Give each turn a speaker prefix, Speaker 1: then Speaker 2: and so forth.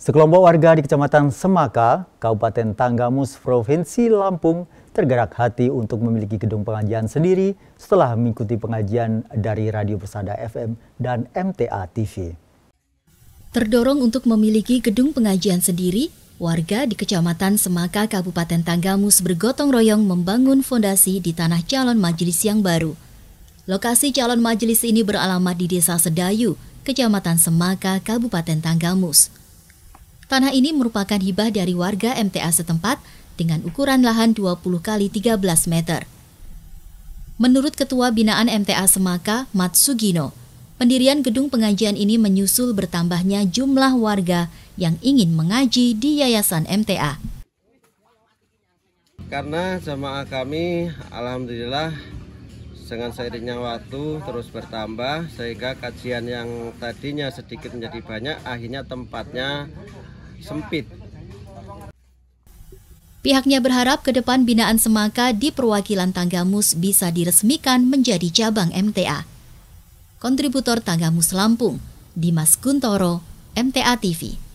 Speaker 1: Sekelompok warga di Kecamatan Semaka, Kabupaten Tanggamus, Provinsi Lampung tergerak hati untuk memiliki gedung pengajian sendiri setelah mengikuti pengajian dari Radio Persada FM dan MTA TV.
Speaker 2: Terdorong untuk memiliki gedung pengajian sendiri, warga di Kecamatan Semaka, Kabupaten Tanggamus bergotong royong membangun fondasi di tanah calon majelis yang baru. Lokasi calon majelis ini beralamat di Desa Sedayu, Kecamatan Semaka, Kabupaten Tanggamus. Tanah ini merupakan hibah dari warga MTA setempat dengan ukuran lahan 20 kali 13 meter. Menurut Ketua Binaan MTA Semaka, Mat Sugino, pendirian gedung pengajian ini menyusul bertambahnya jumlah warga yang ingin mengaji di Yayasan MTA.
Speaker 3: Karena jamaah kami, Alhamdulillah, dengan seiringnya waktu terus bertambah sehingga kajian yang tadinya sedikit menjadi banyak akhirnya tempatnya sempit.
Speaker 2: Pihaknya berharap ke depan binaan Semaka di perwakilan Tanggamus bisa diresmikan menjadi cabang MTA. Kontributor Tanggamus Lampung, Dimas Kuntoro, MTA TV.